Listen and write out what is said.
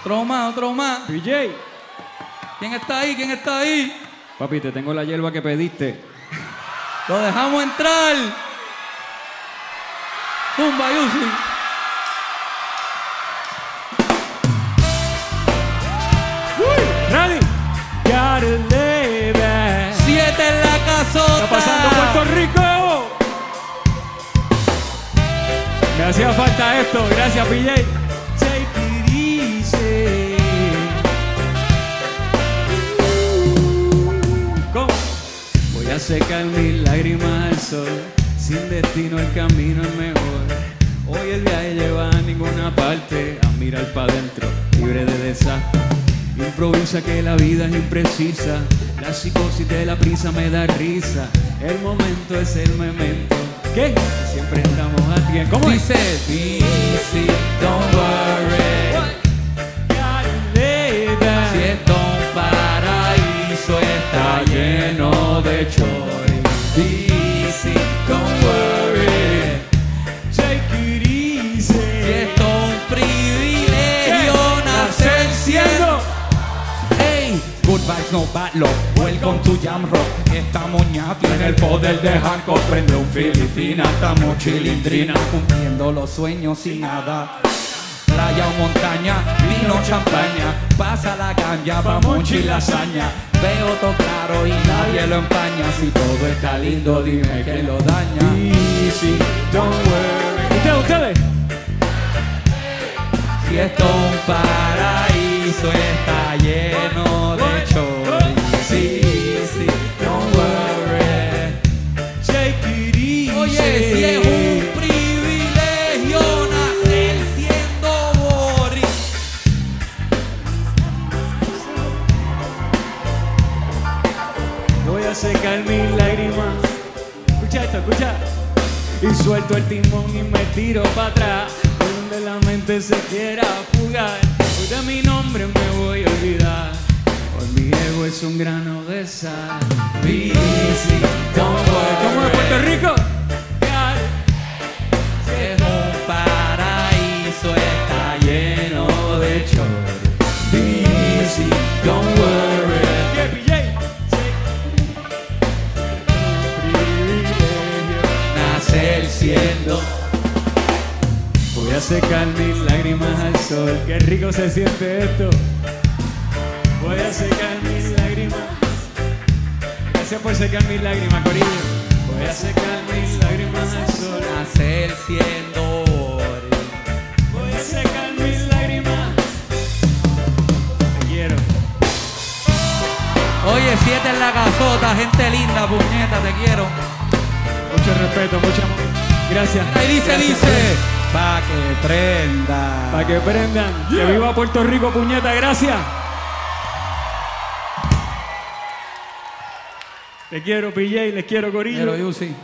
Otro más, otro más. PJ. ¿Quién está ahí? ¿Quién está ahí? Papi, te tengo la hierba que pediste. Lo dejamos entrar. Zumba, Yusi. Ready. Gotta live it. Siete en la casota. Está pasando Puerto Rico. Me hacía falta esto. Gracias, PJ. Voy a secar mis lágrimas al sol. Sin destino el camino es mejor. Hoy el viaje lleva a ninguna parte. A mirar para adentro, libre de desastre. Improvisa que la vida es imprecisa. La psicosis de la prisa me da risa. El momento es el memento. ¿Qué? Siempre estamos a tiempo. ¿Cómo Dice, easy, vibes, no luck. Welcome to Jam Rock. Estamos ña, tiene el poder de Hancock. Prende un Filipina, estamos chilindrina. Cumpliendo los sueños sin nada. Playa o montaña, vino champaña. Pasa la ganja, vamos y lasaña. Veo todo claro y nadie lo empaña. Si todo está lindo, dime que lo daña. Easy, don't worry. ¿Ustedes, ustedes? si esto un paraíso está lleno secar mis lágrimas. Escucha esto, escucha. Y suelto el timón y me tiro para atrás. Donde la mente se quiera fugar. Hoy de mi nombre me voy a olvidar. Por mi ego es un grano de sal. Easy, don't Voy a secar mis lágrimas al sol. Qué rico se siente esto. Voy a secar mis lágrimas. Gracias por secar mis lágrimas, Corillo. Voy a secar mis lágrimas al sol. Nacer siendo Boris. Voy a secar mis lágrimas. Te quiero. Oye, siete en la casota, gente linda, puñeta, te quiero. Mucho respeto, mucho amor. Gracias. Ahí dice, Gracias. dice. Pa' que prenda. Para que prendan. Que viva Puerto Rico, puñeta. Gracias. Te quiero, PJ. Les quiero, Corillo. Quiero, Yusi.